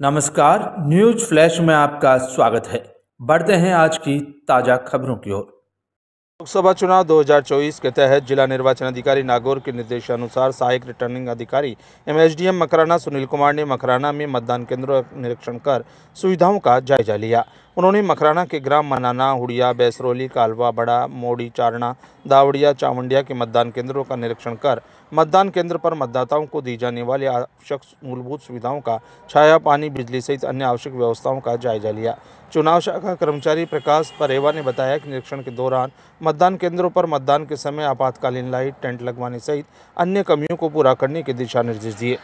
नमस्कार, news flash में आपका स्वागत है। बढ़ते हैं आज की ताज़ा खबरों की ओर। लोकसभा चुनाव 2024 के तहत जिला निर्वाचन अधिकारी नागौर के निर्देशानुसार सहायक रिटर्निंग अधिकारी एवं एसडीएम मकराना सुनील कुमार ने मकराना में मतदान केंद्रों का निरीक्षण कर सुविधाओं का जायजा लिया। उन्होंने मखराना के ग्राम मनाना, हुड़िया, बैसरोली, कालवा, बड़ा, मोड़ी चारणा दावड़िया चावंडिया के मतदान केंद्रों का निरीक्षण कर मतदान केंद्र पर मतदाताओं को दी जाने वाली आवश्यक मूलभूत सुविधाओं का छाया, पानी, बिजली सहित अन्य आवश्यक व्यवस्थाओं का जायजा लिया। चुनाव शाखा कर्मचारी प्रकाश परेवा ने बताया कि निरीक्षण के दौरान मतदान केंद्रों पर मतदान के समय आपातकालीन लाइट, टेंट लगवाने सहित अन्य कमियों को पूरा करने के दिशा निर्देश दिए।